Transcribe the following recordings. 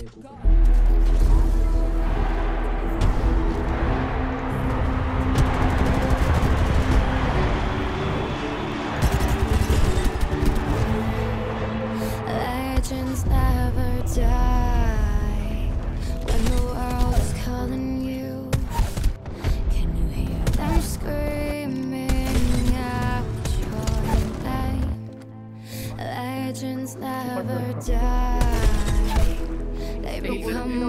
Legends never die when the world is calling you. Can you hear them screaming out your name? Legends never die. They become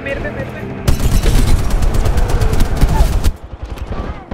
vete, vete, vete.